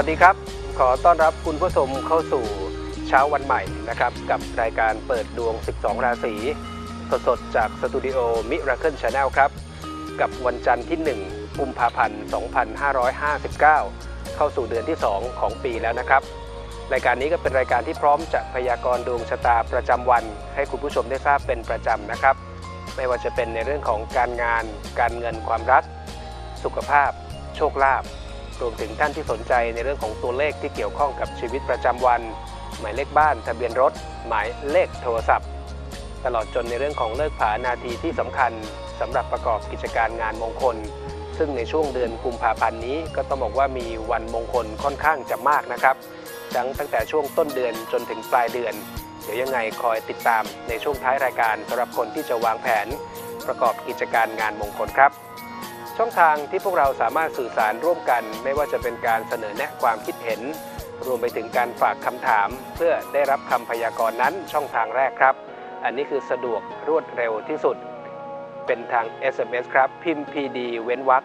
วัสดีครับ ขอต้อนรับคุณผู้ชมเข้าสู่เช้าวันใหม่นะครับ กับรายการเปิดดวง 12 ราศีสดๆ จากสตูดิโอ Miracle Channel ครับ กับวันจันทร์ที่ 1 กุมภาพันธ์ 2559 เข้าสู่เดือนที่ 2 ของปีแล้วนะครับ รายการนี้ก็เป็นรายการที่พร้อมจะพยากรณ์ดวงชะตาประจำวัน ให้คุณผู้ชมได้ทราบเป็นประจำนะครับ ไม่ว่าจะเป็นในเรื่องของการงาน การเงินความรัก สุขภาพ โชคลาภ รวมถึงท่านที่สนใจในเรื่องของตัวเลขที่เกี่ยวข้องกับชีวิตประจำวัน หมายเลขบ้าน ทะเบียนรถ หมายเลขโทรศัพท์ ตลอดจนในเรื่องของเลิกผานาทีที่สำคัญสำหรับประกอบกิจการงานมงคล ซึ่งในช่วงเดือนกุมภาพันธ์นี้ ก็ต้องบอกว่ามีวันมงคลค่อนข้างจะมากนะครับทั้งตั้งแต่ช่วงต้นเดือนจนถึงปลายเดือน เดี๋ยวยังไงคอยติดตามในช่วงท้ายรายการสำหรับคนที่จะวางแผน ประกอบกิจการงานมงคลครับ ช่องทางที่พวกเราสามารถสื่อสารร่วมกัน ไม่ว่าจะเป็นการเสนอแนะความคิดเห็น รวมไปถึงการฝากคำถาม เพื่อได้รับคำพยากรณ์นั้นช่องทางแรกครับ อันนี้คือสะดวกรวดเร็วที่สุด เป็นทาง SMS ครับ พิมพ์ PD เว้นวรรค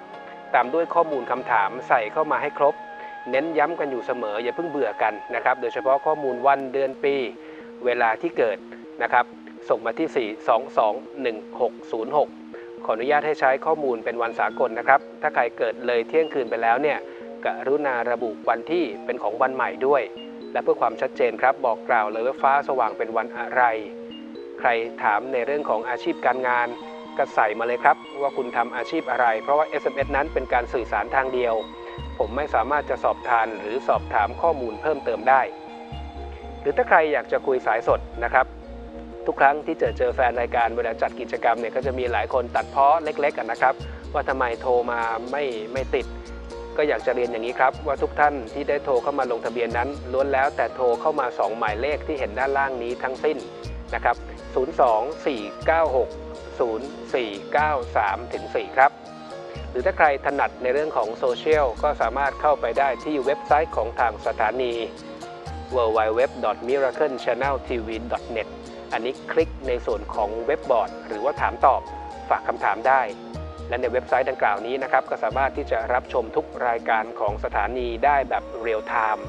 ตามด้วยข้อมูลคำถามใส่เข้ามาให้ครบ เน้นย้ำกันอยู่เสมออย่าเพิ่งเบื่อกันนะครับ โดยเฉพาะข้อมูลวันเดือนปี เวลาที่เกิดนะครับ ส่งมาที่ 4221606 ขออนุญาตให้ใช้ข้อมูลเป็นวันสากลนะครับ ถ้าใครเกิดเลยเที่ยงคืนไปแล้วเนี่ยกรุณาระบุวันที่เป็นของวันใหม่ด้วย และเพื่อความชัดเจนครับ บอกกล่าวเลยว่าฟ้าสว่างเป็นวันอะไร ใครถามในเรื่องของอาชีพการงานก็ใส่มาเลยครับ ว่าคุณทำอาชีพอะไร เพราะว่า SMS นั้นเป็นการสื่อสารทางเดียว ผมไม่สามารถจะสอบทานหรือสอบถามข้อมูลเพิ่มเติมได้ หรือถ้าใครอยากจะคุยสายสดนะครับ ทุกครั้งที่เจอเจอแฟนรายการเวลาจัดกิจกรรมเนี่ยก็จะมีหลายคนตัดเพ้อเล็กๆกันนะครับ ว่าทำไมโทรมาไม่ไม่ติด ก็อยากจะเรียนอย่างนี้ครับ ว่าทุกท่านที่ได้โทรเข้ามาลงทะเบียนนั้นล้วนแล้วแต่โทรเข้ามา 2 หมายเลขที่เห็นด้านล่างนี้ทั้งสิ้นนะครับ 024960493ถึง4ครับ หรือถ้าใครถนัดในเรื่องของโซเชียลก็สามารถเข้าไปได้ที่เว็บไซต์ของทางสถานี www.miraclechanneltv.net อันนี้คลิกในส่วนของเว็บบอร์ด หรือว่าถามตอบฝากคำถามได้ และในเว็บไซต์ดังกล่าวนี้นะครับก็สามารถที่จะรับชมทุกรายการของสถานีได้แบบเรียลไทม์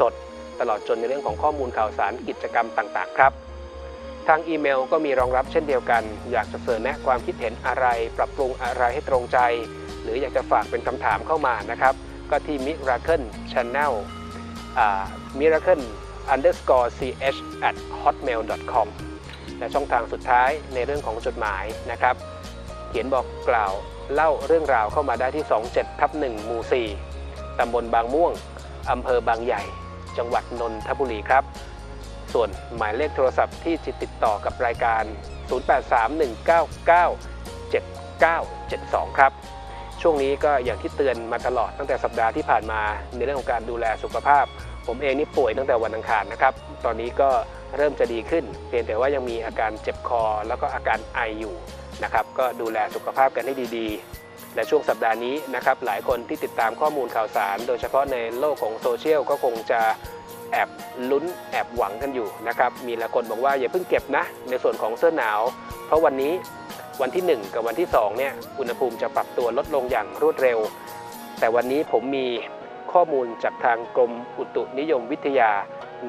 สดๆ ตลอดจนในเรื่องของข้อมูลข่าวสารกิจกรรมต่างๆ ครับ ทางอีเมลก็มีรองรับเช่นเดียวกัน อยากจะเสนอแนะความคิดเห็นอะไร ปรับปรุงอะไรให้ตรงใจ หรืออยากจะฝากเป็นคำถามเข้ามานะครับ ก็ที่ Miracle Channel อ่า Miracle underscore ch at hotmail com และช่องทางสุดท้ายในเรื่องของจดหมายนะครับ เขียนบอกกล่าวเล่าเรื่องราวเข้ามาได้ที่ 27ทับ1หมู่ 4ตำบลบางม่วงอำเภอบางใหญ่ จังหวัดนนทบุรีครับ ส่วนหมายเลขโทรศัพท์ที่จะติดต่อกับรายการ 0831997972 ครับ ช่วงนี้ก็อย่างที่เตือนมาตลอดตั้งแต่สัปดาห์ที่ผ่านมาในเรื่องของการดูแลสุขภาพ ผมเองนี่ป่วยตั้งแต่วันอังคารนะครับ ตอนนี้ก็เริ่มจะดีขึ้น เพียงแต่ว่ายังมีอาการเจ็บคอ แล้วก็อาการไออยู่นะครับ ก็ดูแลสุขภาพกันให้ดีๆ และช่วงสัปดาห์นี้นะครับ หลายคนที่ติดตามข้อมูลข่าวสาร โดยเฉพาะในโลกของโซเชียลก็คงจะแอบลุ้นแอบหวังกันอยู่นะครับ มีหลายคนบอกว่าอย่าเพิ่งเก็บนะ ในส่วนของเสื้อหนาว เพราะวันนี้วันที่ 1 กับวันที่2เนี่ยอุณหภูมิจะปรับตัวลดลงอย่างรวดเร็ว แต่วันนี้ผมมี ข้อมูลจากทางกรมอุตุนิยมวิทยา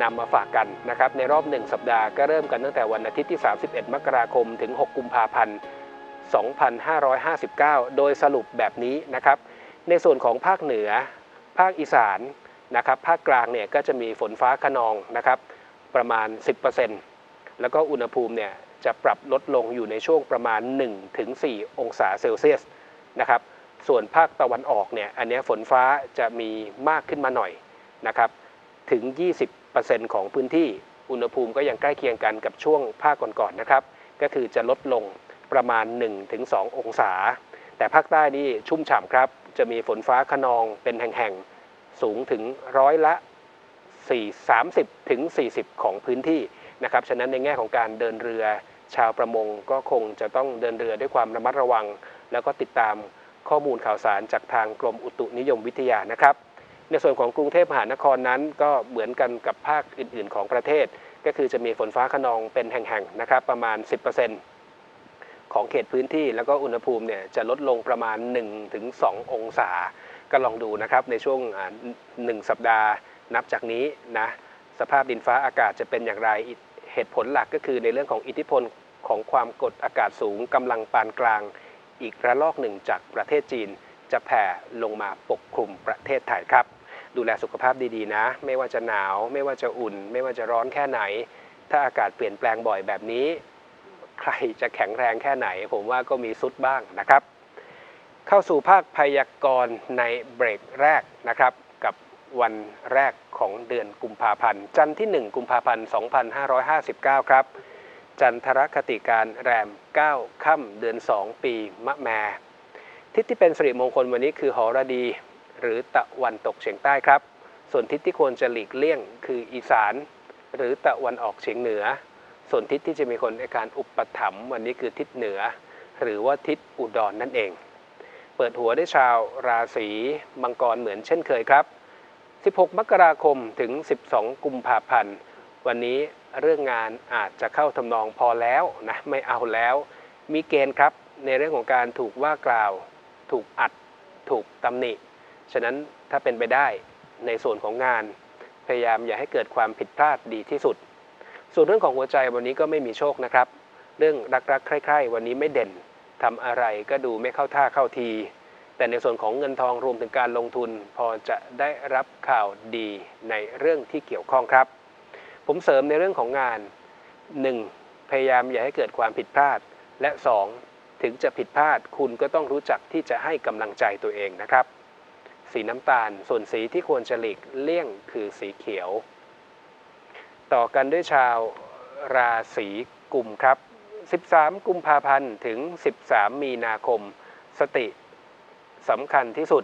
นำมาฝากกันนะครับในรอบ 1 สัปดาห์ก็เริ่มกันตั้งแต่วันอาทิตย์ที่ 31 มกราคมถึง 6 กุมภาพันธ์ 2559 โดยสรุปแบบนี้นะครับ ในส่วนของภาคเหนือ ภาคอีสานนะครับ ภาคกลางเนี่ยก็จะมีฝนฟ้าขนองนะครับ ประมาณ 10%แล้วก็อุณหภูมิเนี่ยจะปรับลดลงอยู่ในช่วงประมาณ 1-4 องศาเซลเซียสนะครับ ส่วนภาคตะวันออกเนี่ยอันนี้ฝนฟ้าจะมีมากขึ้นมาหน่อยนะครับถึง 20%ของพื้นที่อุณหภูมิก็ยังใกล้เคียงกันกับช่วงภาคก่อนๆนะครับ ก็คือจะลดลงประมาณ 1-2 องศา แต่ภาคใต้นี่ชุ่มฉ่ำครับ จะมีฝนฟ้าขนองเป็นแห่งๆ สูงถึงร้อยละ 30ถึง 40 ของพื้นที่นะครับ ฉะนั้นในแง่ของการเดินเรือชาวประมงก็คงจะต้องเดินเรือด้วยความระมัดระวัง แล้วก็ติดตาม ข้อมูลข่าวสารจากทางกรมอุตุนิยมวิทยานะครับ ในส่วนของกรุงเทพมหานครนั้นก็เหมือนกันกับภาคอื่น ๆ ของประเทศ ก็คือจะมีฝนฟ้าขนองเป็นแห่งๆนะครับประมาณ 10%ของเขตพื้นที่แล้วก็อุณหภูมิเนี่ยจะลดลงประมาณ 1-2 องศา ก็ลองดูนะครับในช่วงอ่าหนึ่งสัปดาห์นับจากนี้นะสภาพดินฟ้าอากาศจะเป็นอย่างไรเหตุผลหลักก็คือในเรื่องของอิทธิพลของความกดอากาศสูงกำลังปานกลาง อีกระลอกหนึ่งจากประเทศจีน จะแผ่ลงมาปกคลุมประเทศไทยครับ ดูแลสุขภาพดีๆนะ ไม่ว่าจะหนาว ไม่ว่าจะอุ่น ไม่ว่าจะร้อนแค่ไหน ถ้าอากาศเปลี่ยนแปลงบ่อยแบบนี้ ใครจะแข็งแรงแค่ไหน ผมว่าก็มีสุดบ้างนะครับ เข้าสู่ภาคพยากรณ์ในเบรกแรกนะครับกับวันแรกของเดือนกุมภาพันธ์ จันทร์ที่ 1 กุมภาพันธ์ 2559 ครับ จันทรคติการแรม 9 ค่ำเดือน 2 ปีมะแมทิศที่เป็นสิริมงคลวันนี้คือหอระดี หรือตะวันตกเฉียงใต้ครับ ส่วนทิศที่ควรจะหลีกเลี่ยงคืออีสาน หรือตะวันออกเฉียงเหนือ ส่วนทิศที่จะมีคนในการอุปถัมภ์วันนี้คือทิศเหนือ หรือว่าทิศอุดรนนั่นเอง เปิดหัวได้วยชาวราศีมังกรเหมือนเช่นเคยครับ 16 มกราคมถึง 12 กุมภาพันธ์ วันนี้เรื่องงานอาจจะเข้าทำนองพอแล้วนะไม่เอาแล้ว มีเกณฑ์ครับในเรื่องของการถูกว่ากล่าว ถูกอัด ถูกตำหนิ ฉะนั้นถ้าเป็นไปได้ในส่วนของงาน พยายามอย่าให้เกิดความผิดพลาดดีที่สุด ส่วนเรื่องของหัวใจวันนี้ก็ไม่มีโชคนะครับ เรื่องรักๆใคร่ๆ วันนี้ไม่เด่นทำอะไรก็ดูไม่เข้าท่าเข้าที แต่ในส่วนของเงินทองรวมถึงการลงทุน พอจะได้รับข่าวดีในเรื่องที่เกี่ยวข้องครับ ผมเสริมในเรื่องของงาน 1. พยายามอย่าให้เกิดความผิดพลาด และ 2. ถึงจะผิดพลาดคุณก็ต้องรู้จักที่จะให้กำลังใจตัวเองนะครับ สีน้ำตาลส่วนสีที่ควรจะหลีกเลี่ยงคือสีเขียว ต่อกันด้วยชาวราศีกุมครับ 13 กุมภาพันธ์ถึง 13 มีนาคม สติสำคัญที่สุด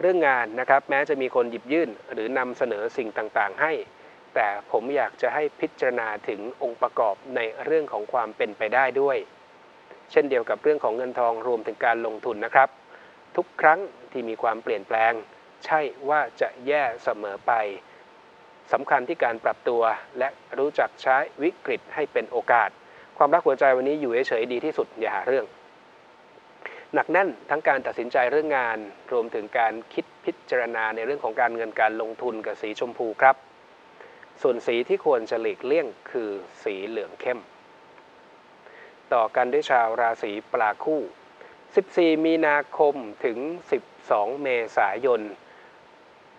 เรื่องงานนะครับ แม้จะมีคนหยิบยื่น หรือนำเสนอสิ่งต่างๆ ให้ แต่ผมอยากจะให้พิจารณาถึงองค์ประกอบในเรื่องของความเป็นไปได้ด้วย เช่นเดียวกับเรื่องของเงินทองรวมถึงการลงทุนนะครับ ทุกครั้งที่มีความเปลี่ยนแปลง ใช่ว่าจะแย่เสมอไปสำคัญที่การปรับตัวและรู้จักใช้วิกฤตให้เป็นโอกาส ความรักหัวใจวันนี้อยู่เฉยๆดีที่สุดอย่าหาเรื่อง หนักแน่นทั้งการตัดสินใจเรื่องงาน รวมถึงการคิดพิจารณาในเรื่องของการเงินการลงทุนกับสีชมพูครับ ส่วนสีที่ควรจะหลีกเลี่ยงคือสีเหลืองเข้ม ต่อกันด้วยชาวราศีปลาคู่ 14 มีนาคมถึง 12 เมษายน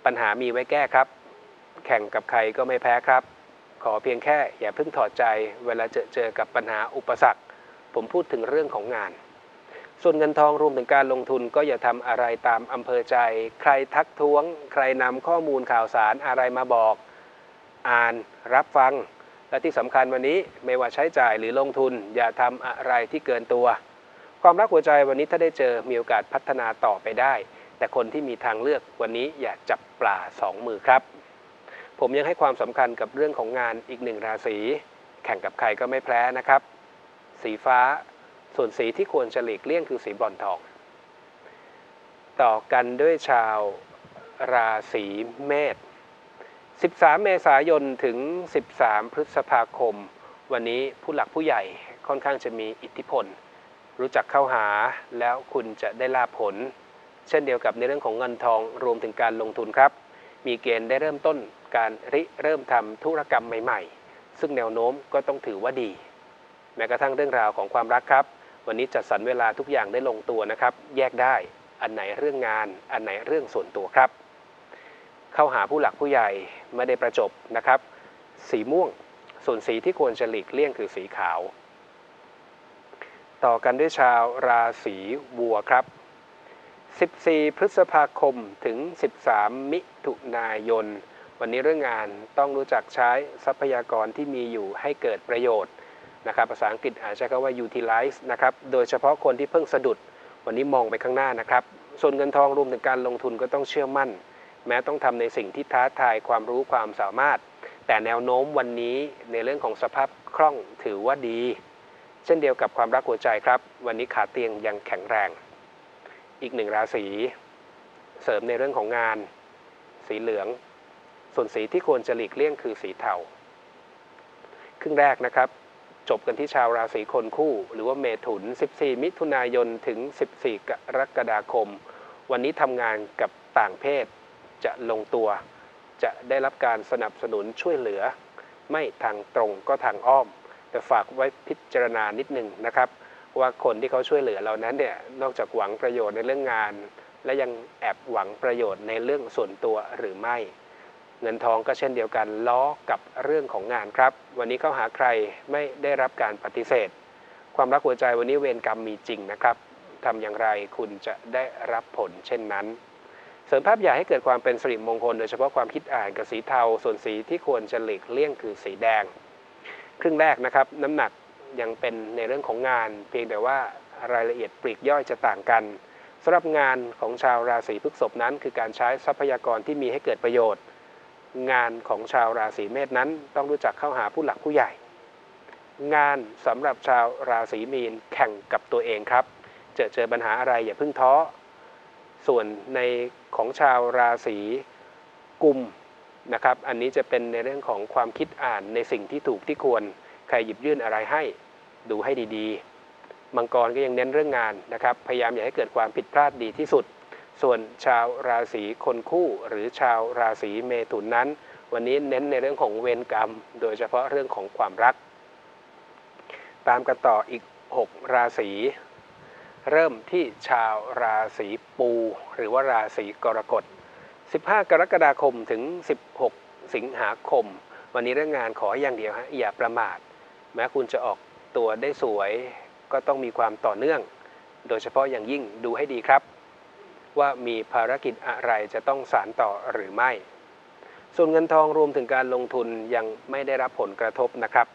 ปัญหามีไว้แก้ครับ แข่งกับใครก็ไม่แพ้ครับ ขอเพียงแค่อย่าเพิ่งถอดใจเวลาเจอเจอกับปัญหาอุปสรรค ผมพูดถึงเรื่องของงาน ส่วนเงินทองรวมถึงการลงทุนก็อย่าทำอะไรตามอำเภอใจ ใครทักท้วง ใครนำข้อมูลข่าวสารอะไรมาบอก อ่านรับฟัง และที่สำคัญวันนี้ไม่ว่าใช้จ่ายหรือลงทุน อย่าทำอะไรที่เกินตัว ความรักหัวใจวันนี้ถ้าได้เจอมีโอกาสพัฒนาต่อไปได้ แต่คนที่มีทางเลือกวันนี้อย่าจับปลาสองมือครับ ผมยังให้ความสำคัญกับเรื่องของงานอีกหนึ่งราศีแข่งกับใครก็ไม่แพ้นะครับ สีฟ้าส่วนสีที่ควรจะหลีกเลี่ยงคือสีบรอนทอง ต่อกันด้วยชาวราศีเมษ 13 เมษายนถึง 13 พฤษภาคม วันนี้ผู้หลักผู้ใหญ่ค่อนข้างจะมีอิทธิพล รู้จักเข้าหาแล้วคุณจะได้ลาผล เช่นเดียวกับในเรื่องของเงินทองรวมถึงการลงทุนครับ มีเกณฑ์ได้เริ่มต้นการริเริ่มทำธุรกรรมใหม่ๆ ซึ่งแนวโน้มก็ต้องถือว่าดี แม้กระทั่งเรื่องราวของความรักครับ วันนี้จัดสรรเวลาทุกอย่างได้ลงตัวนะครับ แยกได้อันไหนเรื่องงาน อันไหนเรื่องส่วนตัวครับ เข้าหาผู้หลักผู้ใหญ่ไม่ได้ประจบนะครับ สีม่วง ส่วนสีที่ควรจะหลีกเลี่ยงคือสีขาว ต่อกันด้วยชาวราศีวัวครับ 14 พฤษภาคมถึง 13 มิถุนายน วันนี้เรื่องงานต้องรู้จักใช้ทรัพยากรที่มีอยู่ให้เกิดประโยชน์นะครับภาษาอังกฤษอาจจะใช้คำว่า utilize นะครับ โดยเฉพาะคนที่เพิ่งสะดุด วันนี้มองไปข้างหน้านะครับ ส่วนเงินทองรวมถึงการลงทุนก็ต้องเชื่อมั่น แม้ต้องทำในสิ่งที่ท้าทายความรู้ความสามารถ แต่แนวโน้มวันนี้ในเรื่องของสภาพคล่องถือว่าดี เช่นเดียวกับความรักหัวใจครับ วันนี้ขาเตียงยังแข็งแรง อีกหนึ่งราศีเสริมในเรื่องของงาน สีเหลือง ส่วนสีที่ควรจะหลีกเลี่ยงคือสีเทาครึ่งแรกนะครับจบกันที่ชาวราศีคนคู่ หรือว่าเมถุน 14 มิถุนายนถึง 14 กรกฎาคม วันนี้ทำงานกับต่างเพศ จะลงตัว จะได้รับการสนับสนุนช่วยเหลือ ไม่ทางตรงก็ทางอ้อม แต่ฝากไว้พิจารณานิดนึงนะครับ ว่าคนที่เขาช่วยเหลือเรานั้นเนี่ยนอกจากหวังประโยชน์ในเรื่องงาน และยังแอบหวังประโยชน์ในเรื่องส่วนตัวหรือไม่ เงินทองก็เช่นเดียวกันล้อกับเรื่องของงานครับ วันนี้เข้าหาใครไม่ได้รับการปฏิเสธ ความรักหัวใจวันนี้เวรกรรมมีจริงนะครับทำอย่างไรคุณจะได้รับผลเช่นนั้น เสริมภาพใหญ่ให้เกิดความเป็นสิริมงคลโดยเฉพาะความคิดอ่านกับสีเทา ส่วนสีที่ควรจะหลีกเลี่ยงคือสีแดง ครึ่งแรกนะครับน้ำหนักยังเป็นในเรื่องของงาน เพียงแต่ว่ารายละเอียดปลีกย่อยจะต่างกันสำหรับงานของชาวราศีพฤษภนั้น คือการใช้ทรัพยากรที่มีให้เกิดประโยชน์ งานของชาวราศีเมษนั้นต้องรู้จักเข้าหาผู้หลักผู้ใหญ่ งานสำหรับชาวราศีมีนแข่งกับตัวเองครับ เจอเจอปัญหาอะไรอย่าเพิ่งท้อ ส่วนในของชาวราศีกุมนะครับ อันนี้จะเป็นในเรื่องของความคิดอ่านในสิ่งที่ถูกที่ควร ใครหยิบยื่นอะไรให้ดูให้ดีๆ มังกรก็ยังเน้นเรื่องงานนะครับ พยายามอย่าให้เกิดความผิดพลาดดีที่สุด ส่วนชาวราศีคนคู่ หรือชาวราศีเมถุนนั้น วันนี้เน้นในเรื่องของเวรกรรม โดยเฉพาะเรื่องของความรัก ตามกันต่ออีก 6 ราศี เริ่มที่ชาวราศีปู หรือว่าราศีกรกฎ 15 กรกฎาคมถึง 16 สิงหาคม วันนี้เรื่องงานขออย่างเดียวฮะอย่าประมาท แม้คุณจะออกตัวได้สวย ก็ต้องมีความต่อเนื่อง โดยเฉพาะอย่างยิ่งดูให้ดีครับ ว่ามีภารกิจอะไรจะต้องสารต่อหรือไม่ ส่วนเงินทองรวมถึงการลงทุนยังไม่ได้รับผลกระทบนะครับ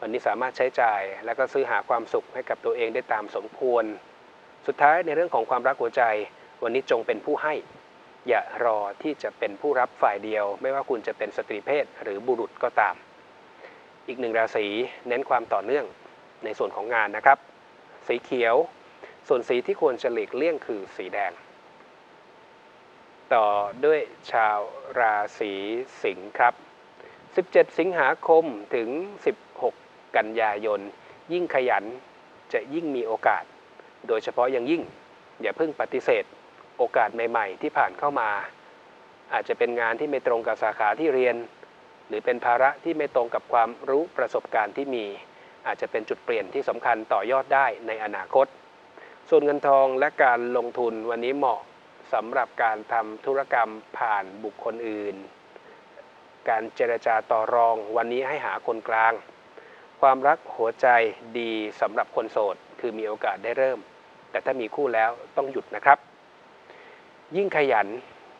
วันนี้สามารถใช้จ่ายและก็ซื้อหาความสุขให้กับตัวเองได้ตามสมควร สุดท้ายในเรื่องของความรักหัวใจ วันนี้จงเป็นผู้ให้ อย่ารอที่จะเป็นผู้รับฝ่ายเดียว ไม่ว่าคุณจะเป็นสตรีเพศหรือบุรุษก็ตาม อีกหนึ่งราศีเน้นความต่อเนื่องในส่วนของงานนะครับ สีเขียว ส่วนสีที่ควรจะหลีกเลี่ยงคือสีแดง ต่อด้วยชาวราศีสิงห์ครับ 17 สิงหาคมถึง 16 กันยายน ยิ่งขยันจะยิ่งมีโอกาส โดยเฉพาะอย่างยิ่ง อย่าเพิ่งปฏิเสธโอกาสใหม่ ๆ ที่ผ่านเข้ามา อาจจะเป็นงานที่ไม่ตรงกับสาขาที่เรียน หรือเป็นภาระที่ไม่ตรงกับความรู้ประสบการณ์ที่มี อาจจะเป็นจุดเปลี่ยนที่สำคัญต่อยอดได้ในอนาคต ส่วนเงินทองและการลงทุนวันนี้เหมาะสำหรับการทำธุรกรรมผ่านบุคคลอื่น การเจรจาต่อรองวันนี้ให้หาคนกลาง ความรักหัวใจดีสำหรับคนโสด คือมีโอกาสได้เริ่ม แต่ถ้ามีคู่แล้วต้องหยุดนะครับ ยิ่งขยัน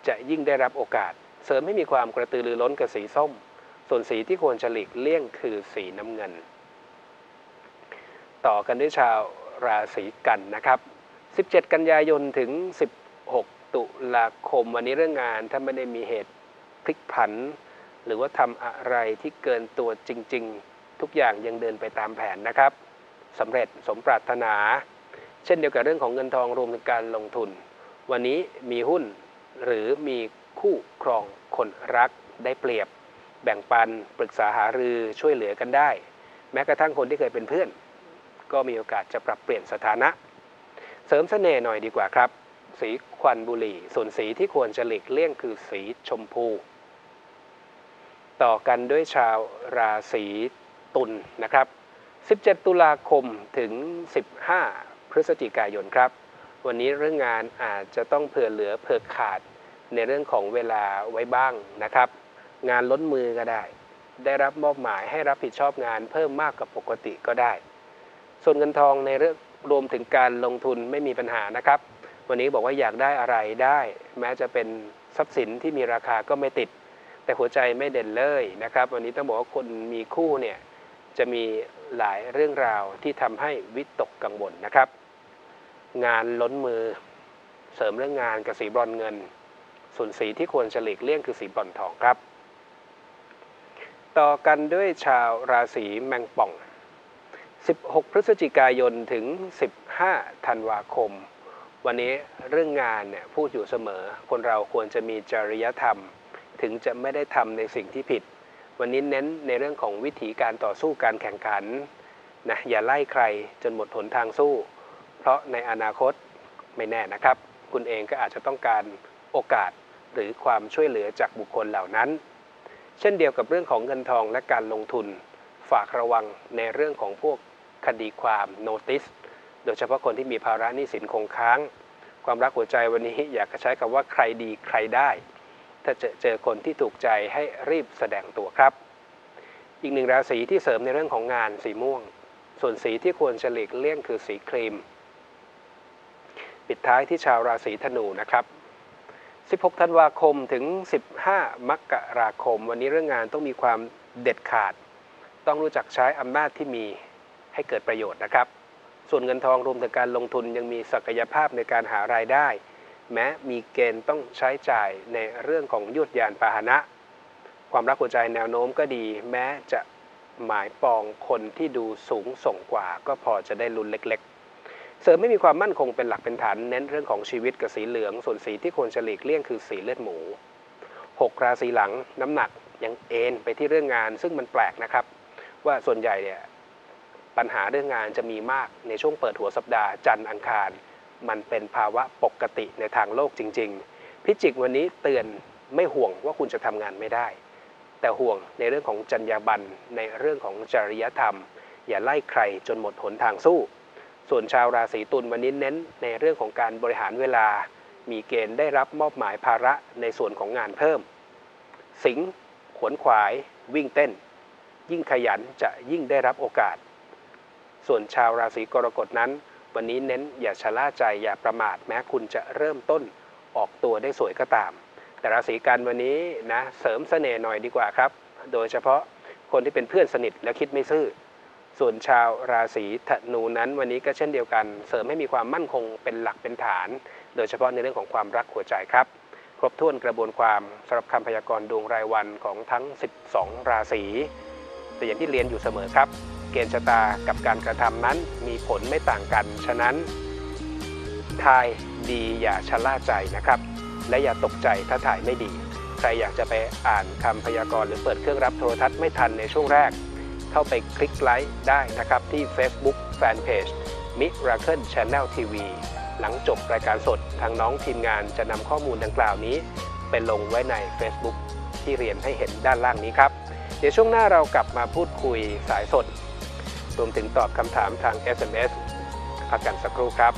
จะยิ่งได้รับโอกาส เสริมให้มีความกระตือรือร้นกับสีส้ม ส่วนสีที่ควรจะหลีกเลี่ยงคือสีน้ำเงิน ต่อกันด้วยชาวราศีกันนะครับ 17 กันยายนถึง 16 ตุลาคม วันนี้เรื่องงานถ้าไม่ได้มีเหตุพลิกผัน หรือว่าทำอะไรที่เกินตัวจริง ๆ ทุกอย่างยังเดินไปตามแผนนะครับสำเร็จสมปรารถนา เช่นเดียวกับเรื่องของเงินทองรวมถึงการลงทุน วันนี้มีหุ้นหรือมีคู่ครองคนรักได้เปรียบ แบ่งปันปรึกษาหารือช่วยเหลือกันได้ แม้กระทั่งคนที่เคยเป็นเพื่อน ก็มีโอกาสจะปรับเปลี่ยนสถานะ เสริมเสน่ห์หน่อยดีกว่าครับ สีควันบุหรี่ ส่วนสีที่ควรจะหลีกเลี่ยงคือสีชมพู ต่อกันด้วยชาวราศีตุลนนะครับ 17 ตุลาคมถึง 15 พฤศจิกายนครับ วันนี้เรื่องงานอาจจะต้องเผื่อเหลือเผื่อขาดในเรื่องของเวลาไว้บ้างนะครับ งานล้นมือก็ได้ ได้รับมอบหมายให้รับผิดชอบงานเพิ่มมากกว่าปกติก็ได้ ส่วนเงินทองในเรื่องรวมถึงการลงทุนไม่มีปัญหานะครับ วันนี้บอกว่าอยากได้อะไรได้ แม้จะเป็นทรัพย์สินที่มีราคาก็ไม่ติด แต่หัวใจไม่เด่นเลยนะครับ วันนี้ต้องบอกว่าคนมีคู่เนี่ยจะมีหลายเรื่องราวที่ทำให้วิตกกังวลนะครับ งานล้นมือ เสริมเรื่องงานกับสีบรอนเงิน ส่วนสีที่ควรจะหลีกเลี่ยงคือสีบรอนทองครับ ต่อกันด้วยชาวราศีแมงป่อง 16 พฤศจิกายนถึง 15 ธันวาคม วันนี้เรื่องงานเนี่ยพูดอยู่เสมอ คนเราควรจะมีจริยธรรม ถึงจะไม่ได้ทำในสิ่งที่ผิด วันนี้เน้นในเรื่องของวิธีการต่อสู้การแข่งขันนะอย่าไล่ใครจนหมดหนทางสู้ เพราะในอนาคตไม่แน่นะครับ คุณเองก็อาจจะต้องการโอกาสหรือความช่วยเหลือจากบุคคลเหล่านั้น เช่นเดียวกับเรื่องของเงินทองและการลงทุน ฝากระวังในเรื่องของพวกคดีความโนติสโดยเฉพาะคนที่มีภาระหนี้สินคงค้าง ความรักหัวใจวันนี้อยากจะใช้คำว่าใครดีใครได้ ถ้าเจอเจอคนที่ถูกใจให้รีบแสดงตัวครับ อีกหนึ่งราศีที่เสริมในเรื่องของงานสีม่วง ส่วนสีที่ควรจะหลีกเลี่ยงคือสีครีม ปิดท้ายที่ชาวราศีธนูนะครับ 16 ธันวาคมถึง 15 มกราคม วันนี้เรื่องงานต้องมีความเด็ดขาด ต้องรู้จักใช้อำนาจที่มีให้เกิดประโยชน์นะครับ ส่วนเงินทองรวมถึงการลงทุนยังมีศักยภาพในการหารายได้ แม้มีเกณฑ์ต้องใช้จ่ายในเรื่องของยวดยานพาหนะ ความรักหัวใจแนวโน้มก็ดี แม้จะหมายปองคนที่ดูสูงส่งกว่า ก็พอจะได้ลุ้นเล็ก เสริมไม่มีความมั่นคงเป็นหลักเป็นฐานเน้นเรื่องของชีวิตกับสีเหลือง ส่วนสีที่ควรจะหลีกเลี่ยงคือสีเลือดหมู 6 ราศีหลังน้ำหนักยังเอ็นไปที่เรื่องงาน ซึ่งมันแปลกนะครับ ว่าส่วนใหญ่เนี่ยปัญหาเรื่องงานจะมีมากในช่วงเปิดหัวสัปดาห์จันทร์อังคาร มันเป็นภาวะปกติในทางโลกจริง ๆ พิจิกวันนี้เตือนไม่ห่วงว่าคุณจะทำงานไม่ได้ แต่ห่วงในเรื่องของจรรยาบรรณในเรื่องของจริยธรรม อย่าไล่ใครจนหมดหนทางสู้ ส่วนชาวราศีตุลวันนี้เน้นในเรื่องของการบริหารเวลา มีเกณฑ์ได้รับมอบหมายภาระในส่วนของงานเพิ่ม สิงห์ขวนขวาย วิ่งเต้น ยิ่งขยันจะยิ่งได้รับโอกาส ส่วนชาวราศีกรกฎนั้น วันนี้เน้นอย่าชะล่าใจอย่าประมาทแม้คุณจะเริ่มต้นออกตัวได้สวยก็ตาม แต่ราศีกันวันนี้นะเสริมเสน่ห์หน่อยดีกว่าครับ โดยเฉพาะคนที่เป็นเพื่อนสนิทและคิดไม่ซื่อ ส่วนชาวราศีธนูนั้น วันนี้ก็เช่นเดียวกัน เสริมให้มีความมั่นคงเป็นหลักเป็นฐาน โดยเฉพาะในเรื่องของความรักหัวใจครับ ครบถ้วนกระบวนความสำหรับคำพยากรณ์ดวงรายวันของทั้ง 12 ราศีแต่อย่างที่เรียนอยู่เสมอครับ เกณฑ์ชะตากับการกระทำนั้นมีผลไม่ต่างกัน ฉะนั้น ทายดีอย่าชะล่าใจนะครับ และอย่าตกใจถ้าถ่ายไม่ดี ใครอยากจะไปอ่านคำพยากรณ์หรือเปิดเครื่องรับโทรทัศน์ไม่ทันในช่วงแรก เข้าไปคลิกไลค์ได้นะครับที่ Facebook Fanpage Miracle Channel TV หลังจบรายการสดทางน้องทีมงานจะนำข้อมูลดังกล่าวนี้ ไปลงไว้ใน Facebook ที่เรียนให้เห็นด้านล่างนี้ครับ เดี๋ยวช่วงหน้าเรากลับมาพูดคุยสายสดรวมถึงตอบคำถามทาง SMS พักกันสักครู่ครับ